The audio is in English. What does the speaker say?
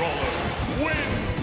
Lawler wins.